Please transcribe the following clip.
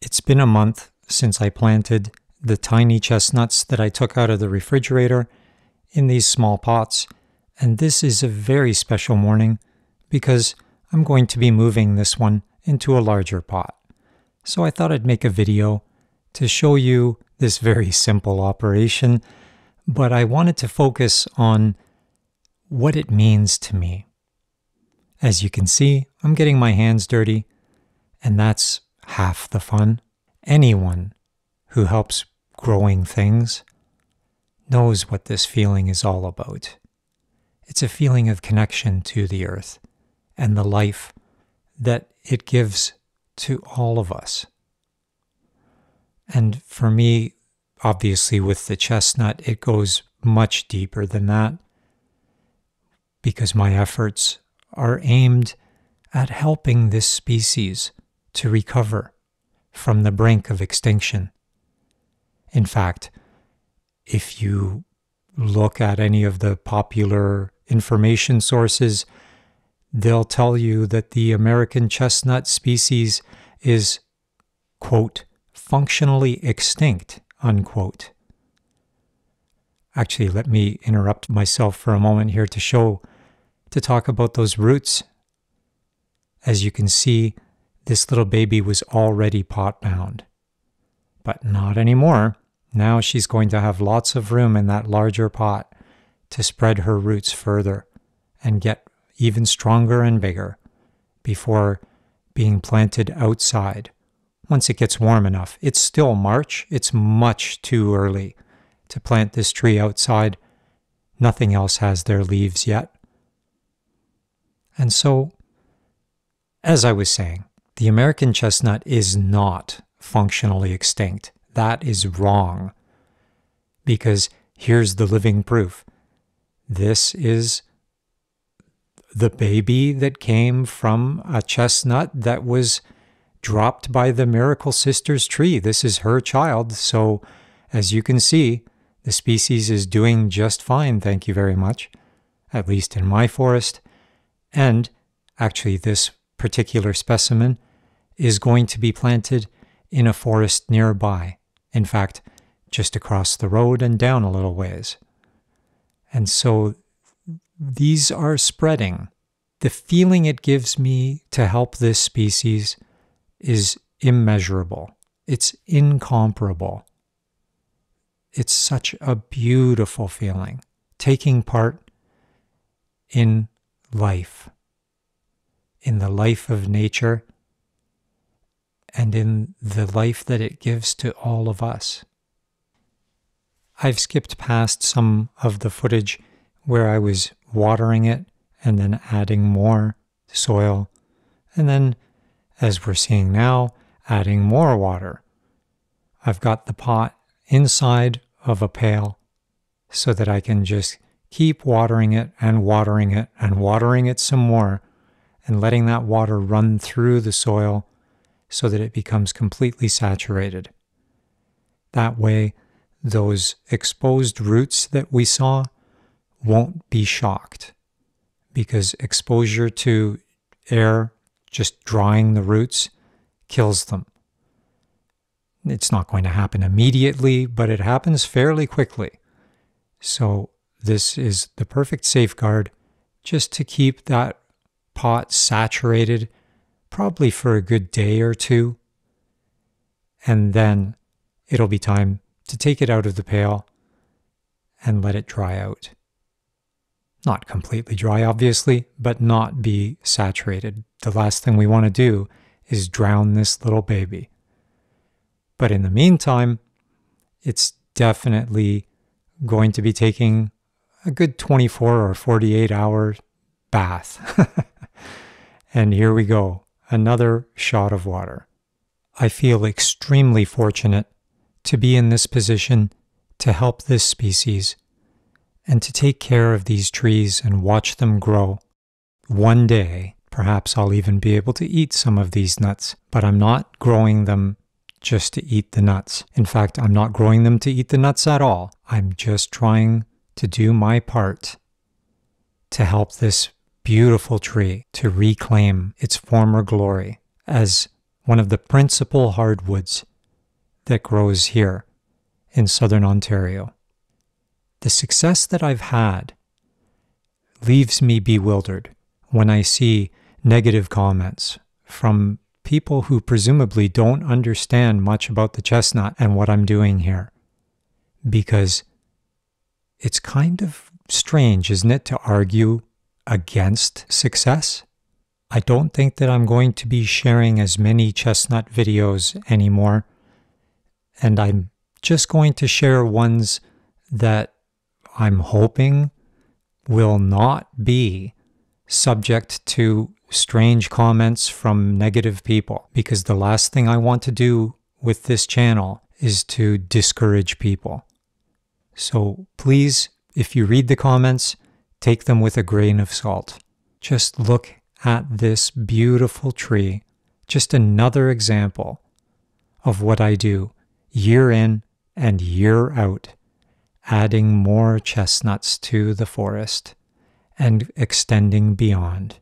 It's been a month since I planted the tiny chestnuts that I took out of the refrigerator in these small pots, and this is a very special morning because I'm going to be moving this one into a larger pot. So I thought I'd make a video to show you this very simple operation, but I wanted to focus on what it means to me. As you can see, I'm getting my hands dirty, and that's half the fun. Anyone who helps growing things knows what this feeling is all about. It's a feeling of connection to the earth and the life that it gives to all of us. And for me, obviously, with the chestnut, it goes much deeper than that because my efforts are aimed at helping this species to recover from the brink of extinction. In fact, if you look at any of the popular information sources, they'll tell you that the American chestnut species is, quote, functionally extinct, unquote. Actually, let me interrupt myself for a moment here to show, to talk about those roots. As you can see, this little baby was already pot bound, but not anymore. Now she's going to have lots of room in that larger pot to spread her roots further and get even stronger and bigger before being planted outside once it gets warm enough. It's still March. It's much too early to plant this tree outside. Nothing else has their leaves yet. And so, as I was saying, the American chestnut is not functionally extinct. That is wrong. Because here's the living proof this is the baby that came from a chestnut that was dropped by the Miracle Sisters tree. This is her child. So, as you can see, the species is doing just fine, thank you very much, at least in my forest. And actually, this particular specimen is going to be planted in a forest nearby. In fact, just across the road and down a little ways. And so these are spreading. The feeling it gives me to help this species is immeasurable. It's incomparable. It's such a beautiful feeling, taking part in life, in the life of nature, and in the life that it gives to all of us. I've skipped past some of the footage where I was watering it and then adding more soil, and then as we're seeing now, adding more water. I've got the pot inside of a pail so that I can just keep watering it and watering it and watering it some more and letting that water run through the soil so that it becomes completely saturated. That way, those exposed roots that we saw won't be shocked because exposure to air just drying the roots kills them. It's not going to happen immediately, but it happens fairly quickly. So, this is the perfect safeguard just to keep that pot saturated, probably for a good day or two. And then it'll be time to take it out of the pail and let it dry out. Not completely dry, obviously, but not be saturated. The last thing we want to do is drown this little baby. But in the meantime, it's definitely going to be taking a good 24 or 48 hour bath. and here we go, another shot of water. I feel extremely fortunate to be in this position to help this species and to take care of these trees and watch them grow. One day, perhaps I'll even be able to eat some of these nuts, but I'm not growing them just to eat the nuts. In fact, I'm not growing them to eat the nuts at all. I'm just trying to do my part to help this beautiful tree to reclaim its former glory as one of the principal hardwoods that grows here in southern Ontario. The success that I've had leaves me bewildered when I see negative comments from people who presumably don't understand much about the chestnut and what I'm doing here. Because it's kind of strange, isn't it, to argue against success? I don't think that I'm going to be sharing as many chestnut videos anymore. And I'm just going to share ones that I'm hoping will not be subject to strange comments from negative people because the last thing I want to do with this channel is to discourage people. So please, if you read the comments, take them with a grain of salt. Just look at this beautiful tree. Just another example of what I do year in and year out, adding more chestnuts to the forest and extending beyond.